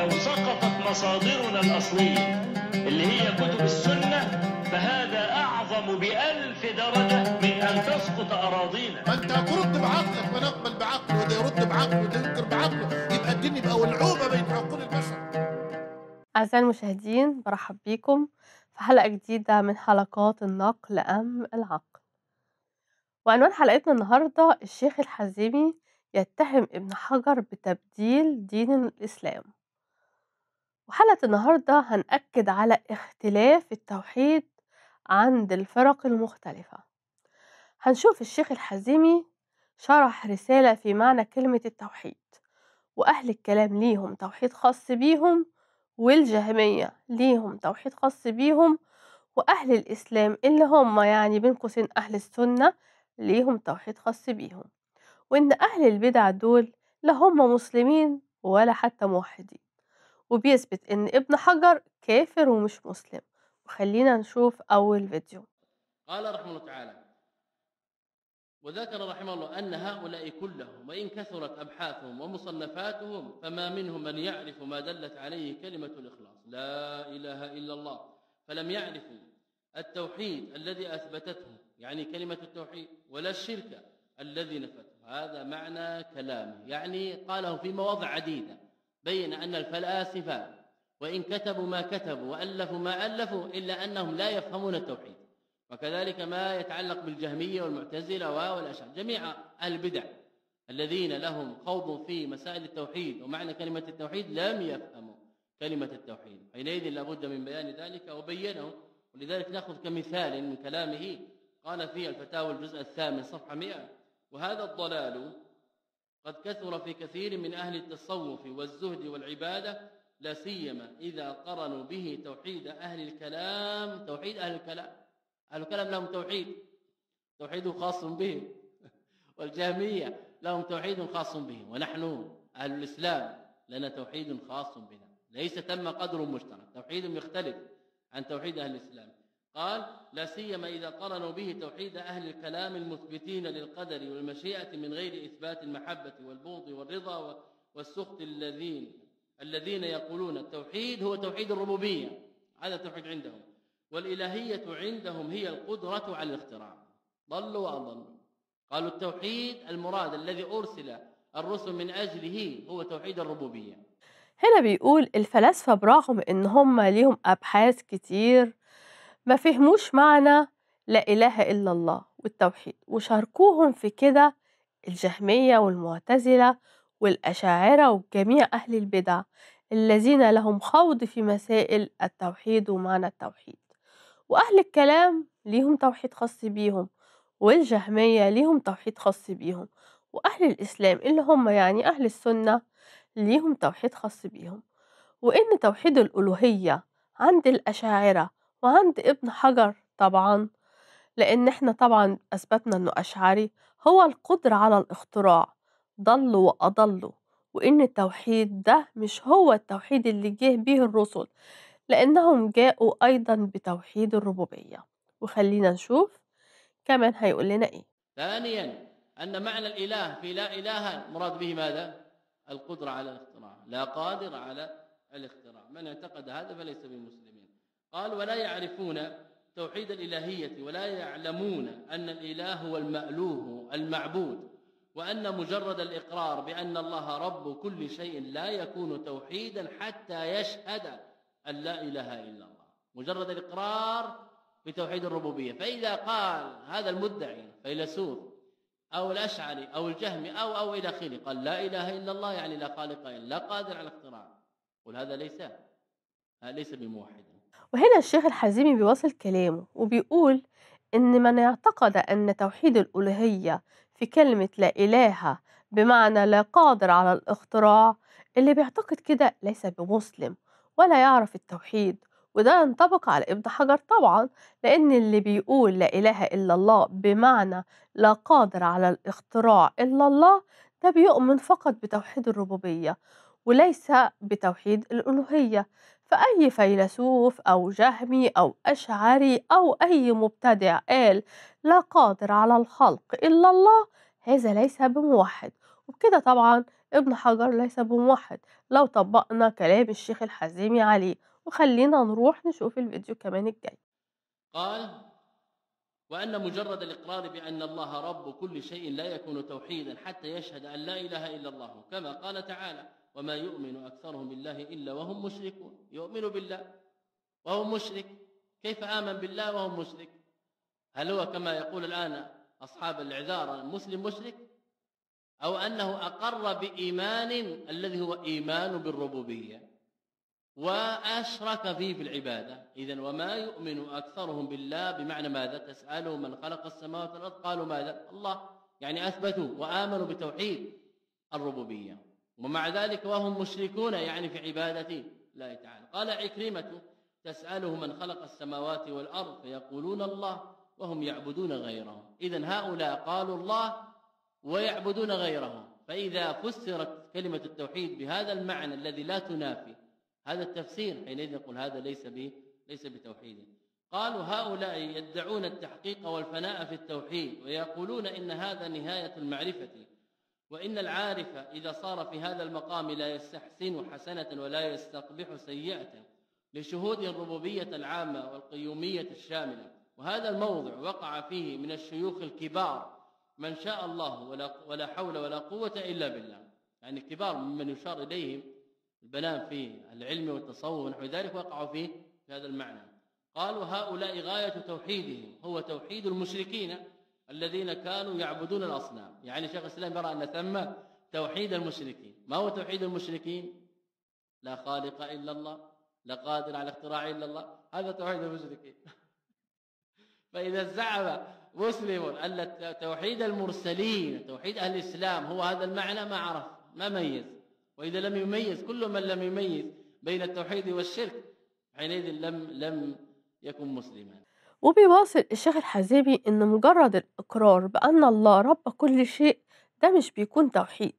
لو سقطت مصادرنا الأصلية اللي هي كتب السنة فهذا أعظم بألف درجة من أن تسقط أراضينا. ما أنت هترد بعقلك ما نقبل بعقله وده يرد بعقله وده ينكر بعقله. يبقى الدين يبقى ولعوبه بين عقول البشر. أعزائي المشاهدين برحب بيكم في حلقة جديدة من حلقات النقل أم العقل. وعنوان حلقتنا النهاردة الشيخ الحزيمي يتهم ابن حجر بتبديل دين الإسلام. وحلقة النهاردة هنأكد على اختلاف التوحيد عند الفرق المختلفة. هنشوف الشيخ الحزيمي شرح رسالة في معنى كلمة التوحيد وأهل الكلام ليهم توحيد خاص بيهم والجهمية ليهم توحيد خاص بيهم وأهل الإسلام اللي هم يعني بين قوسين أهل السنة ليهم توحيد خاص بيهم. وإن أهل البدع دول لا هم مسلمين ولا حتى موحدين. وبيثبت إن ابن حجر كافر ومش مسلم. وخلينا نشوف أول فيديو. قال رحمه الله تعالى وذكر رحمه الله أن هؤلاء كلهم وإن كثرت أبحاثهم ومصنفاتهم فما منهم من يعرف ما دلت عليه كلمة الإخلاص. لا إله إلا الله. فلم يعرفوا التوحيد الذي أثبتته يعني كلمة التوحيد ولا الشرك الذي نفته. هذا معنى كلامه. يعني قاله في مواضع عديدة. بين أن الفلاسفة وإن كتبوا ما كتبوا وألفوا ما ألفوا إلا أنهم لا يفهمون التوحيد. وكذلك ما يتعلق بالجهمية والمعتزلة والأشعار جميع البدع الذين لهم خوض في مسائل التوحيد ومعنى كلمة التوحيد لم يفهموا كلمة التوحيد. حينئذ لابد من بيان ذلك وبينه. ولذلك نأخذ كمثال من كلامه. قال في الفتاوى الجزء الثامن صفحة 100 وهذا الضلال قد كثر في كثير من أهل التصوف والزهد والعبادة لا سيما إذا قرنوا به توحيد أهل الكلام توحيد أهل الكلام. أهل الكلام لهم توحيد توحيد خاص بهم. والجهمية لهم توحيد خاص بهم. ونحن أهل الإسلام لنا توحيد خاص بنا. ليس تم قدر مشترك توحيد يختلف عن توحيد أهل الإسلام. قال لا سيما إذا قرنوا به توحيد أهل الكلام المثبتين للقدر والمشيئة من غير إثبات المحبة والبغض والرضا والسخط الذين الذين يقولون التوحيد هو توحيد الربوبية هذا التوحيد عندهم. والإلهية عندهم هي القدرة على الاختراع. ضلوا وأضلوا. قالوا التوحيد المراد الذي أرسل الرسل من أجله هو توحيد الربوبية. هنا بيقول الفلاسفة برغم إن هم ليهم أبحاث كتير ما فهموش معنى لا إله إلا الله والتوحيد وشاركوهم في كده الجهمية والمعتزلة والأشاعرة وجميع أهل البدع الذين لهم خوض في مسائل التوحيد ومعنى التوحيد. وأهل الكلام ليهم توحيد خاص بيهم والجهمية ليهم توحيد خاص بيهم وأهل الإسلام اللي هم يعني أهل السنة ليهم توحيد خاص بيهم. وإن توحيد الألوهية عند الأشاعرة وعند ابن حجر طبعا لأن إحنا طبعا أثبتنا أنه أشعري هو القدرة على الاختراع ضلوا وأضلوا وإن التوحيد ده مش هو التوحيد اللي جه به الرسل لأنهم جاءوا أيضا بتوحيد الربوبية. وخلينا نشوف كمان هيقول لنا إيه. ثانيا أن معنى الإله في لا إله مراد به ماذا؟ القدرة على الاختراع لا قادر على الاختراع. من اعتقد هذا فليس بمسلمين قال ولا يعرفون توحيد الإلهية ولا يعلمون أن الإله هو المألوه المعبود وأن مجرد الإقرار بأن الله رب كل شيء لا يكون توحيدا حتى يشهد أن لا إله إلا الله. مجرد الإقرار بتوحيد الربوبية. فإذا قال هذا المدعي فيلسوف أو الأشعري أو الجهمي أو أو إلى آخره قال لا إله إلا الله يعني لا خالق إلا لا قادر على الاختراع قل هذا ليس ليس بموحد. وهنا الشيخ الحزيمي بيواصل كلامه وبيقول إن من اعتقد أن توحيد الألوهية في كلمة لا إله بمعنى لا قادر على الاختراع اللي بيعتقد كده ليس بمسلم ولا يعرف التوحيد وده ينطبق على ابن حجر طبعا لأن اللي بيقول لا إله إلا الله بمعنى لا قادر على الاختراع إلا الله ده بيؤمن فقط بتوحيد الربوبية وليس بتوحيد الألوهية. فأي فيلسوف أو جهمي أو أشعري أو أي مبتدع قال لا قادر على الخلق إلا الله هذا ليس بموحد وبكده طبعا ابن حجر ليس بموحد لو طبقنا كلام الشيخ الحزيمي عليه. وخلينا نروح نشوف الفيديو كمان الجاي. قال وأن مجرد الإقرار بأن الله رب كل شيء لا يكون توحيدا حتى يشهد أن لا إله إلا الله كما قال تعالى وما يؤمن أكثرهم بالله إلا وهم مشركون. يؤمن بالله وهو مشرك. كيف آمن بالله وهو مشرك؟ هل هو كما يقول الآن أصحاب العذار المسلم مشرك؟ أو أنه أقر بإيمان الذي هو إيمان بالربوبية وأشرك فيه في العبادة. إذا وما يؤمن أكثرهم بالله بمعنى ماذا؟ تسأله من خلق السماوات والأرض قالوا ماذا؟ الله. يعني أثبتوا وآمنوا بتوحيد الربوبية. ومع ذلك وهم مشركون يعني في عبادة الله تعالى قال عكرمة تسأله من خلق السماوات والأرض فيقولون الله وهم يعبدون غيره إذا هؤلاء قالوا الله ويعبدون غيره فإذا فسرت كلمة التوحيد بهذا المعنى الذي لا تنافي هذا التفسير حينئذ نقول هذا ليس به ليس بتوحيد. قالوا هؤلاء يدعون التحقيق والفناء في التوحيد ويقولون إن هذا نهاية المعرفة. وإن العارف إذا صار في هذا المقام لا يستحسن حسنة ولا يستقبح سيئة لشهود الربوبية العامة والقيومية الشاملة. وهذا الموضع وقع فيه من الشيوخ الكبار من شاء الله ولا, ولا حول ولا قوة إلا بالله. يعني كبار ممن يشار إليهم البنان في العلم والتصوف ونحو ذلك وقعوا فيه في هذا المعنى. قالوا هؤلاء غاية توحيدهم هو توحيد المشركين. الذين كانوا يعبدون الأصنام. يعني شيخ الإسلام يرى أن ثم توحيد المشركين. ما هو توحيد المشركين؟ لا خالق إلا الله لا قادر على اختراع إلا الله. هذا توحيد المشركين. فإذا زعم مسلم أن توحيد المرسلين توحيد أهل الإسلام هو هذا المعنى ما عرف ما ميز. وإذا لم يميز كل من لم يميز بين التوحيد والشرك حينئذ لم لم يكن مسلما. وبيواصل الشيخ الحزيبي إن مجرد الإقرار بأن الله رب كل شيء ده مش بيكون توحيد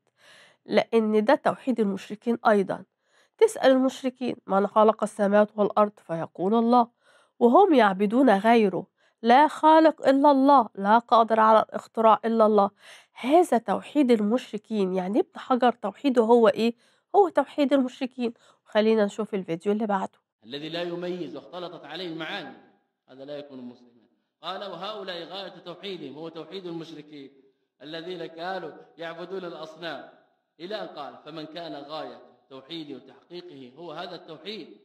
لأن ده توحيد المشركين أيضا. تسأل المشركين من خلق السماوات والأرض فيقول الله وهم يعبدون غيره. لا خالق إلا الله لا قادر على الاختراع إلا الله. هذا توحيد المشركين. يعني ابن حجر توحيده هو إيه؟ هو توحيد المشركين. خلينا نشوف الفيديو اللي بعده. الذي لا يميز واختلطت عليه المعاني. هذا لا يكون مسلما. قال وهؤلاء غاية توحيدهم هو توحيد المشركين الذين كانوا يعبدون الأصنام. إلى أن قال فمن كان غاية توحيده وتحقيقه هو هذا التوحيد.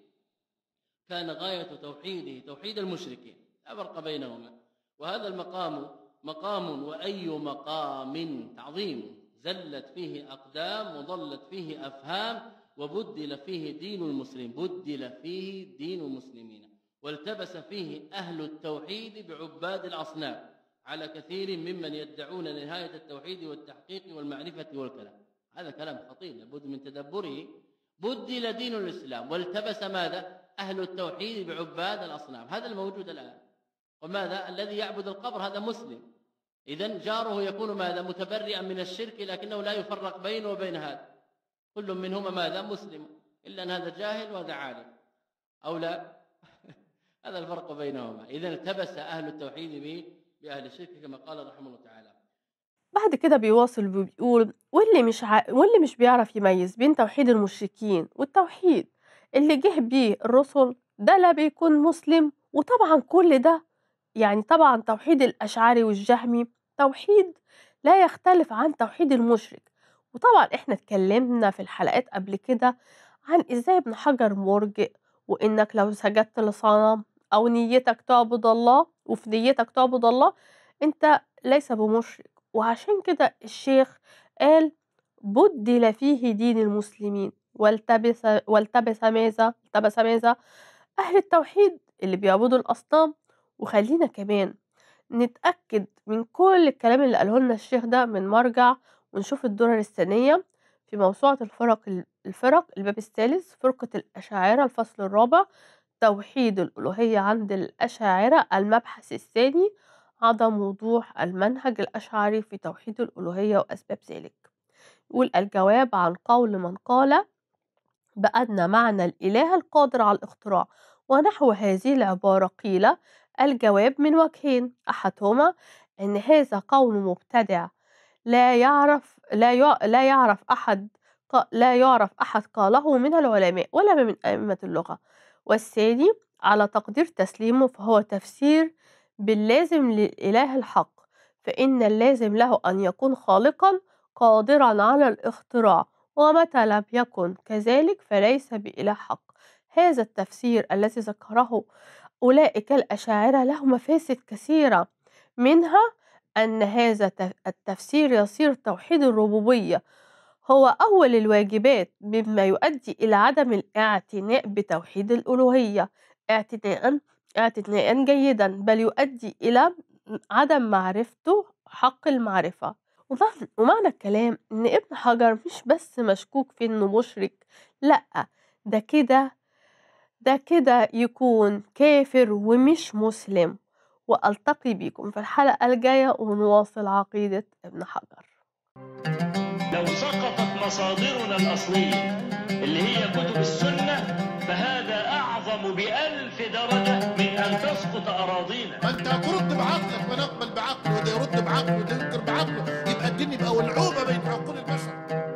كان غاية توحيده توحيد المشركين. لا فرق بينهما. وهذا المقام مقام وأي مقام تعظيم. زلت فيه أقدام وضلت فيه أفهام وبدل فيه دين المسلم بدل فيه دين المسلمين. والتبس فيه أهل التوحيد بعباد الأصنام على كثير ممن يدعون نهاية التوحيد والتحقيق والمعرفة والكلام. هذا كلام خطير لابد من تدبره. بدل دين الإسلام والتبس ماذا؟ أهل التوحيد بعباد الأصنام. هذا الموجود الآن. وماذا؟ الذي يعبد القبر هذا مسلم. إذا جاره يكون ماذا؟ متبرئا من الشرك لكنه لا يفرق بينه وبين هذا. كل منهما ماذا؟ مسلم. إلا أن هذا جاهل وهذا عالم. أو لا؟ هذا الفرق بينهما. إذا التبس أهل التوحيد بأهل الشرك كما قال رحمه الله تعالى. بعد كده بيواصل وبيقول واللي مش ع... واللي مش بيعرف يميز بين توحيد المشركين والتوحيد اللي جه بيه الرسل ده لا بيكون مسلم. وطبعا كل ده يعني طبعا توحيد الأشعري والجهمي توحيد لا يختلف عن توحيد المشرك. وطبعا إحنا اتكلمنا في الحلقات قبل كده عن إزاي ابن حجر مرجئ وإنك لو سجدت لصنم أو نيتك تعبد الله وفي نيتك تعبد الله أنت ليس بمشرك. وعشان كده الشيخ قال بدل فيه دين المسلمين والتبس والتبس ماذا؟ التبس ماذا؟ أهل التوحيد اللي بيعبدوا الأصنام. وخلينا كمان نتأكد من كل الكلام اللي قاله لنا الشيخ ده من مرجع ونشوف الدرر الثانية في موسوعة الفرق الفرق الباب الثالث فرقة الأشاعرة الفصل الرابع. توحيد الألوهية عند الأشاعرة المبحث الثاني عدم وضوح المنهج الأشعري في توحيد الألوهية وأسباب ذلك. يقول الجواب عن قول من قال بأن معنى الإله القادر على الاختراع ونحو هذه العبارة قيل الجواب من وجهين أحدهما أن هذا قول مبتدع لا يعرف لا لا يعرف أحد لا يعرف أحد قاله من العلماء ولا من أئمة اللغة والثاني على تقدير تسليمه فهو تفسير باللازم للإله الحق فإن اللازم له أن يكون خالقا قادرا على الاختراع ومتى لم يكن كذلك فليس بإله حق. هذا التفسير الذي ذكره أولئك الأشاعرة له مفاسد كثيرة منها أن هذا الت- التفسير يصير توحيد الربوبية. هو أول الواجبات مما يؤدي إلى عدم الاعتناء بتوحيد الألوهية. اعتناء اعتناء جيدا بل يؤدي إلى عدم معرفته حق المعرفة. ومعنى, الكلام إن ابن حجر مش بس مشكوك في إنه مشرك لأ ده كده ده كده يكون كافر ومش مسلم. وألتقي بكم في الحلقة الجاية ونواصل عقيدة ابن حجر. لو سقطت مصادرنا الأصلية اللي هي كتب السنة فهذا أعظم بألف درجة من أن تسقط أراضينا. أنت ترد بعقلك ما نقبل بعقله وده يرد بعقله وده ينكر بعقله. يبقى الدين يبقى ولعوبة بين عقول البشر.